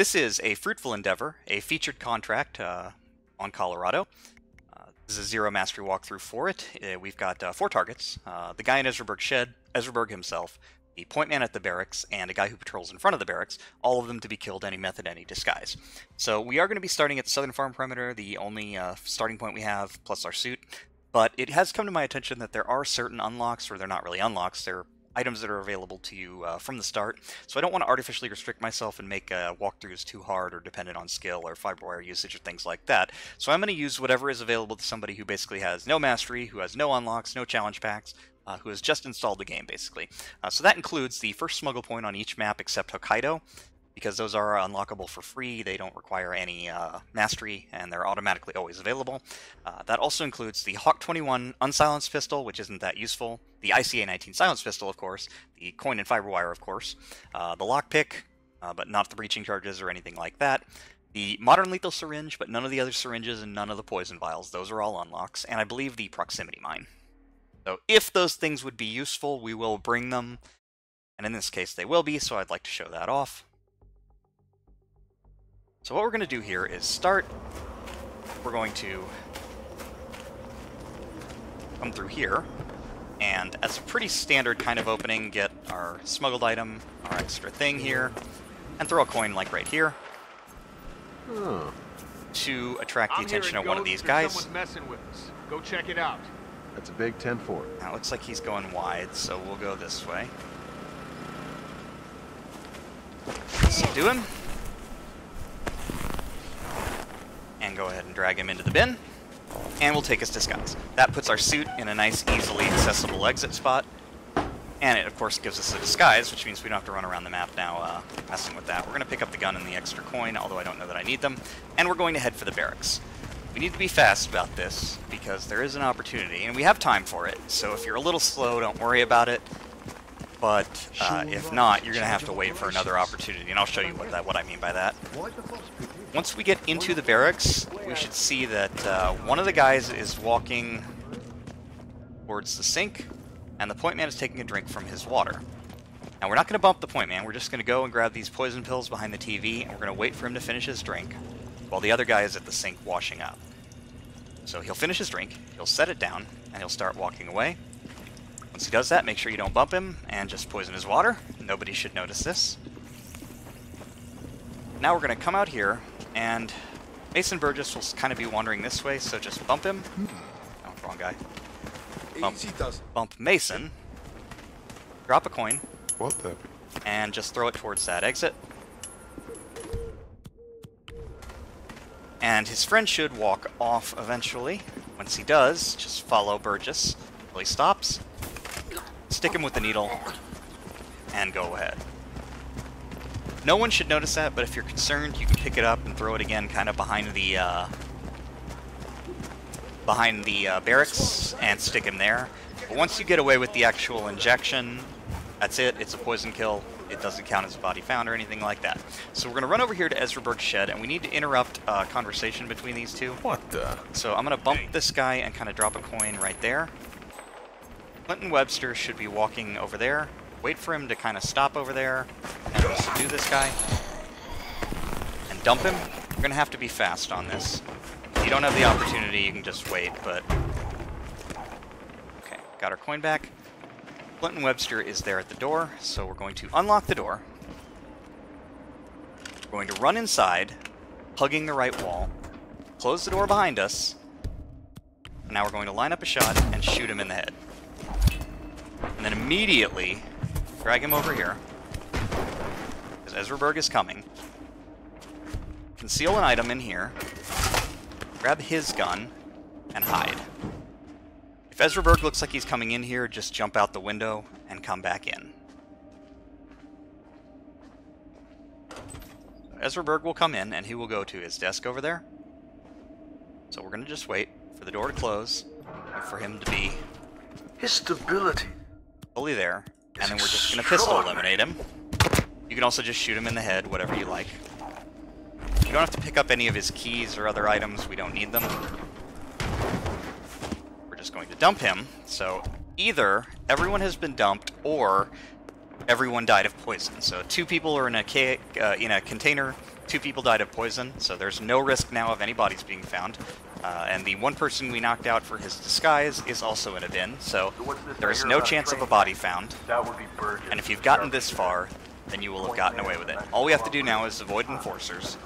This is a fruitful endeavor, a featured contract uh, on Colorado. Uh, this is a zero mastery walkthrough for it. Uh, we've got uh, four targets uh, the guy in Ezra Berg Shed, Ezra Berg himself, the point man at the barracks, and a guy who patrols in front of the barracks, all of them to be killed any method, any disguise. So we are going to be starting at the southern farm perimeter, the only uh, starting point we have, plus our suit. But it has come to my attention that there are certain unlocks, or they're not really unlocks, they're items that are available to you uh, from the start. So I don't want to artificially restrict myself and make uh, walkthroughs too hard or dependent on skill or fiberwire usage or things like that. So I'm going to use whatever is available to somebody who basically has no mastery, who has no unlocks, no challenge packs, uh, who has just installed the game, basically. Uh, so that includes the first smuggle point on each map except Hokkaido, because those are unlockable for free. They don't require any uh, mastery, and they're automatically always available. Uh, that also includes the Hawk 21 unsilenced pistol, which isn't that useful. The ICA 19 silenced pistol, of course. The coin and fiber wire, of course. Uh, the lockpick, uh, but not the breaching charges or anything like that. The modern lethal syringe, but none of the other syringes and none of the poison vials. Those are all unlocks. And I believe the proximity mine. So if those things would be useful, we will bring them. And in this case, they will be, so I'd like to show that off. So what we're going to do here is start, we're going to come through here, and as a pretty standard kind of opening, get our smuggled item, our extra thing here, and throw a coin like right here Huh. to attract the I'm attention of one of these guys. Someone's messing with us. Go check it out. That's a big 10-4. Now it looks like he's going wide, so we'll go this way. Subdue him. And go ahead and drag him into the bin. And we'll take his disguise. That puts our suit in a nice, easily accessible exit spot. And it, of course, gives us a disguise, which means we don't have to run around the map now uh, messing with that. We're going to pick up the gun and the extra coin, although I don't know that I need them. And we're going to head for the barracks. We need to be fast about this, because there is an opportunity, and we have time for it. So if you're a little slow, don't worry about it. But uh, if not, you're going to have to wait for another opportunity, and I'll show you what that what I mean by that. Once we get into the barracks, we should see that uh, one of the guys is walking towards the sink, and the point man is taking a drink from his water. Now we're not going to bump the point man, we're just going to go and grab these poison pills behind the TV, and we're going to wait for him to finish his drink, while the other guy is at the sink washing up. So he'll finish his drink, he'll set it down, and he'll start walking away. Once he does that, make sure you don't bump him, and just poison his water. Nobody should notice this. Now we're going to come out here, and Mason Burgess will kind of be wandering this way, so just bump him. Oh, wrong guy. Bump, bump Mason. Drop a coin, What the? and just throw it towards that exit. And his friend should walk off eventually. Once he does, just follow Burgess until he stops. Stick him with the needle, and go ahead. No one should notice that, but if you're concerned, you can pick it up and throw it again kind of behind the, uh, behind the uh, barracks and stick him there. But once you get away with the actual injection, that's it. It's a poison kill. It doesn't count as a body found or anything like that. So we're going to run over here to Ezra Berg's shed, and we need to interrupt uh, conversation between these two. What the? So I'm going to bump this guy and kind of drop a coin right there. Clinton Webster should be walking over there. Wait for him to kind of stop over there, and we'll this guy. And dump him. We're going to have to be fast on this. If you don't have the opportunity, you can just wait, but... Okay, got our coin back. Clinton Webster is there at the door, so we're going to unlock the door. We're going to run inside, hugging the right wall, close the door behind us, and now we're going to line up a shot and shoot him in the head. And then immediately drag him over here, because Ezra Berg is coming. Conceal an item in here, grab his gun, and hide. If Ezra Berg looks like he's coming in here, just jump out the window and come back in. Ezra Berg will come in, and he will go to his desk over there. So we're going to just wait for the door to close, and for him to be His stability. fully there, and then we're just to pistol eliminate him. You can also just shoot him in the head, whatever you like. You don't have to pick up any of his keys or other items, we don't need them. We're just going to dump him, so either everyone has been dumped, or everyone died of poison. So two people are in a, ca- uh, in a container, two people died of poison, so there's no risk now of any bodies being found. Uh, and the one person we knocked out for his disguise is also in a bin, so there is no chance of a body found. That would be And if you've gotten this far, then you will have gotten away with it. All we have to do now is avoid enforcers,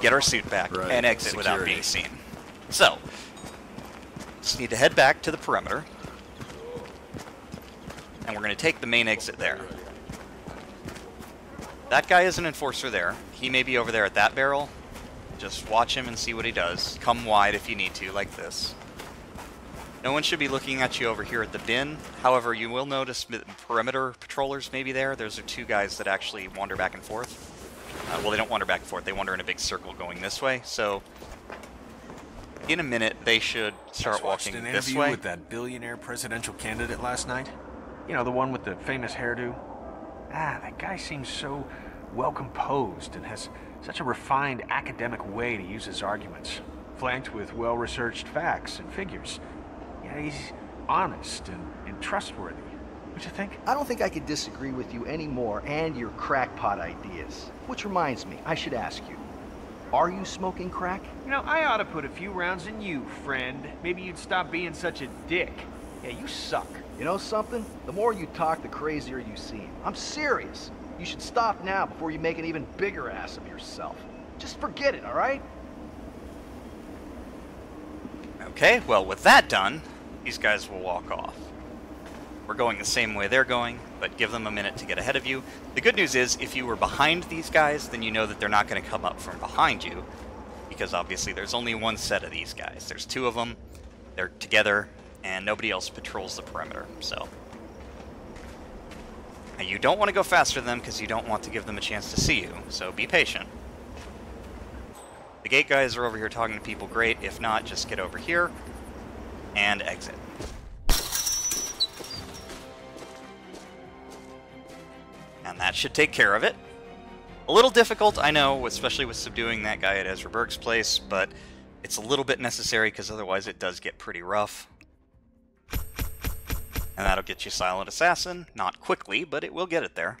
get our suit back, Right, and exit without being seen. So, just need to head back to the perimeter, and we're going to take the main exit there. That guy is an enforcer there. He may be over there at that barrel. Just watch him and see what he does. Come wide if you need to, like this. No one should be looking at you over here at the bin. However, you will notice perimeter patrollers maybe there. Those are two guys that actually wander back and forth. Uh, well, they don't wander back and forth. They wander in a big circle going this way. So, in a minute, they should start walking an this interview way. with that billionaire presidential candidate last night. You know, the one with the famous hairdo? Ah, that guy seems so well composed and has such a refined academic way to use his arguments, flanked with well researched facts and figures. Yeah, he's honest and, and trustworthy. What you think? I don't think I could disagree with you anymore and your crackpot ideas. Which reminds me, I should ask you, are you smoking crack? You know, I ought to put a few rounds in you, friend. Maybe you'd stop being such a dick. Yeah, you suck. You know something? The more you talk, the crazier you seem. I'm serious. You should stop now before you make an even bigger ass of yourself. Just forget it, all right? Okay, well, with that done, these guys will walk off. We're going the same way they're going, but give them a minute to get ahead of you. The good news is, if you were behind these guys, then you know that they're not going to come up from behind you, because obviously there's only one set of these guys. There's two of them, they're together, and nobody else patrols the perimeter, so. Now, you don't want to go faster than them because you don't want to give them a chance to see you, so be patient. The gate guys are over here talking to people, great. If not, just get over here and exit. And that should take care of it. A little difficult, I know, especially with subduing that guy at Ezra Berg's place, but it's a little bit necessary because otherwise it does get pretty rough. And that'll get you Silent Assassin. Not quickly, but it will get it there.